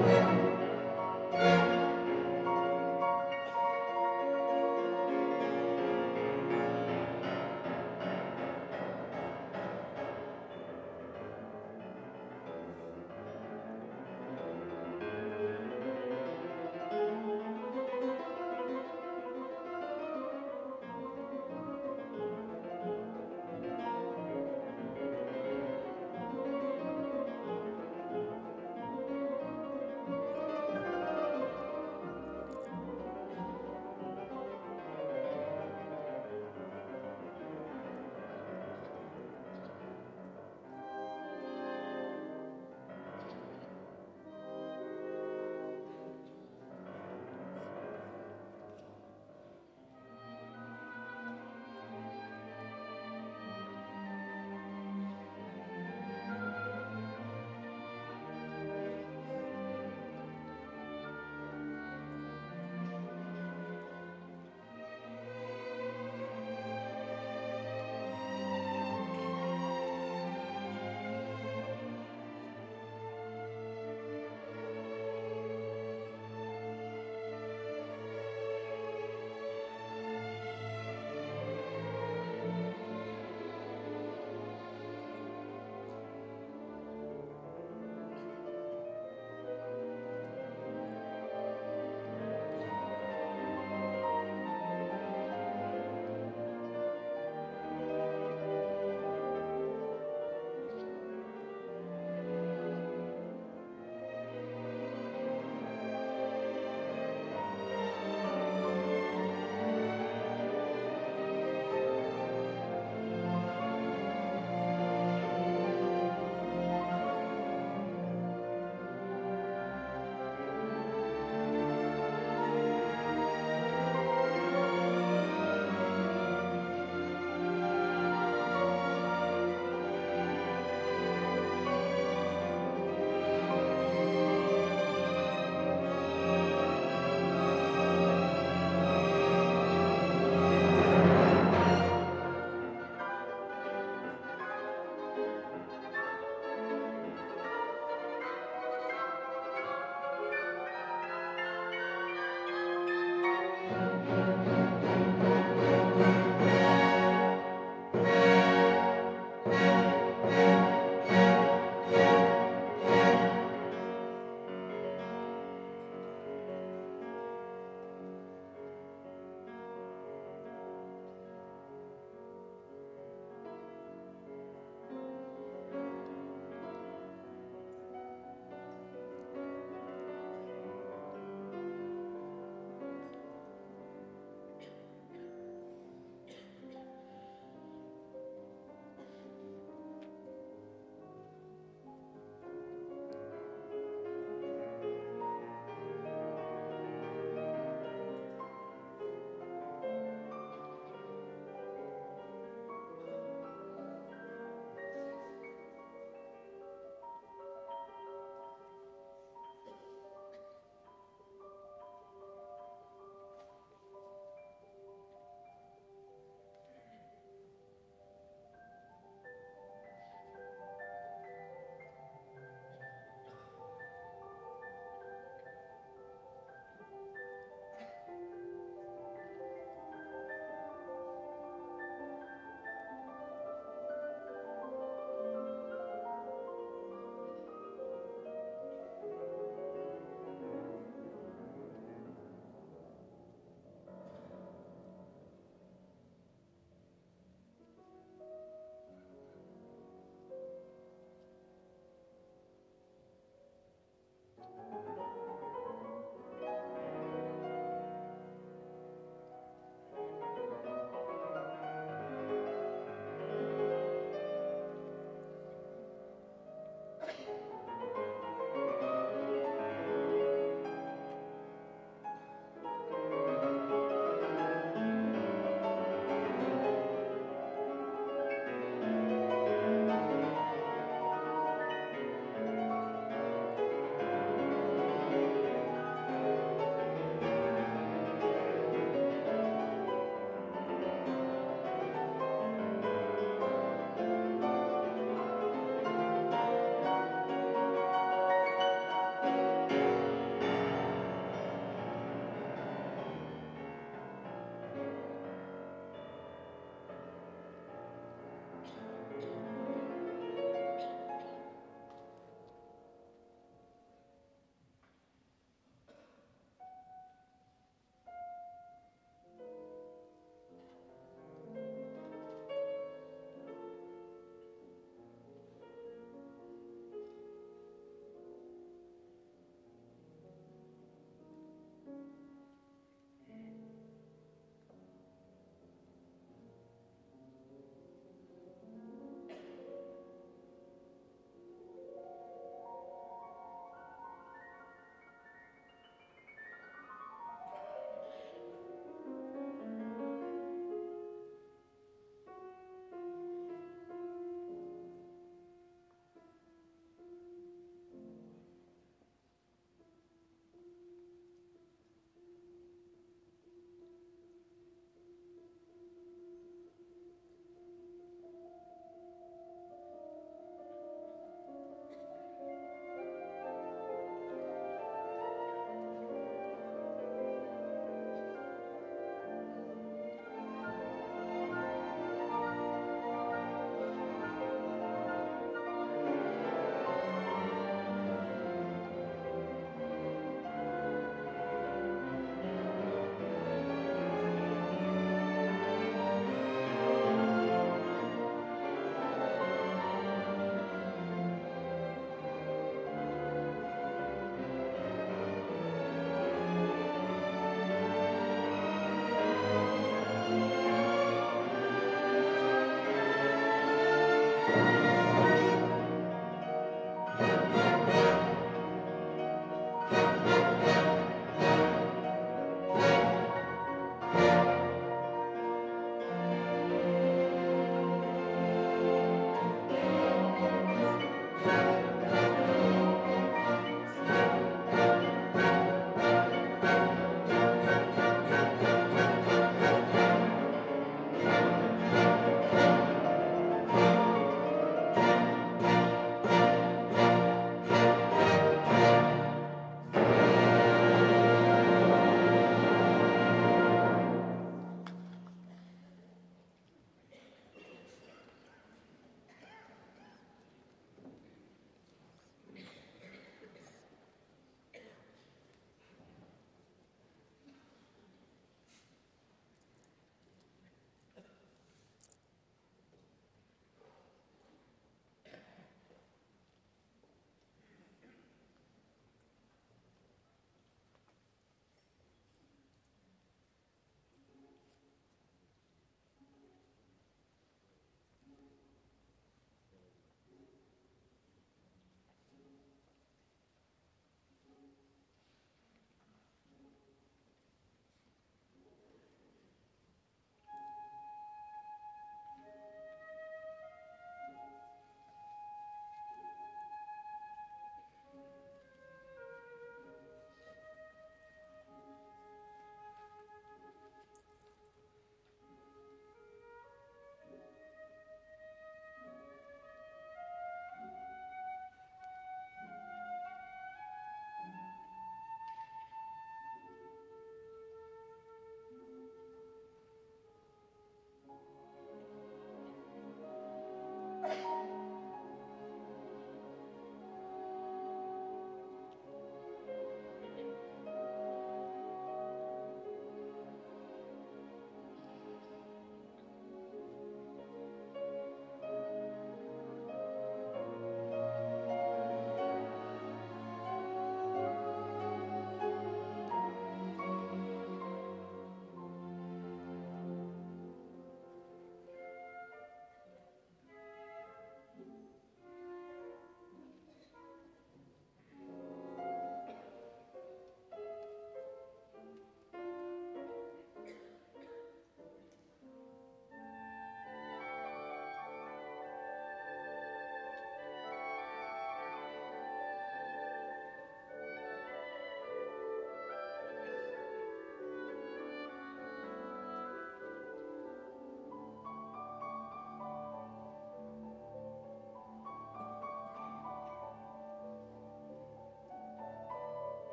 Yeah.